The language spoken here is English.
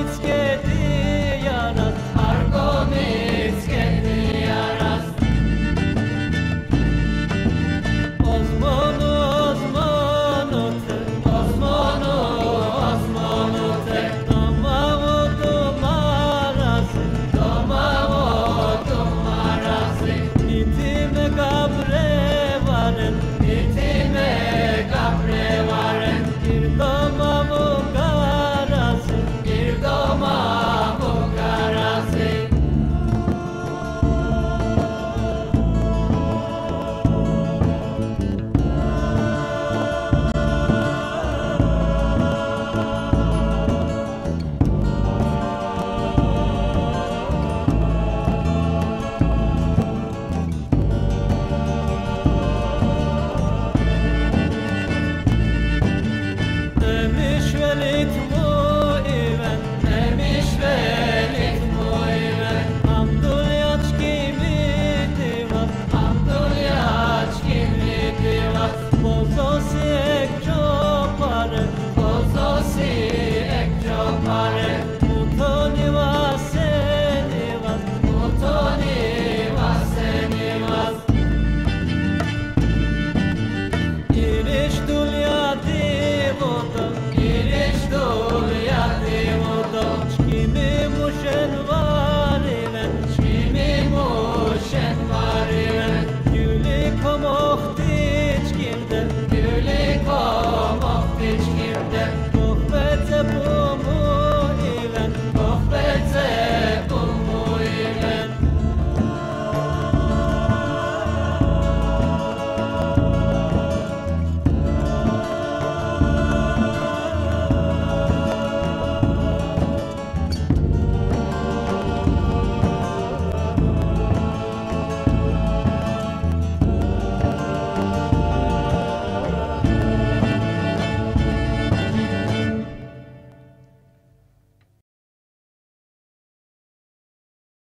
it's good.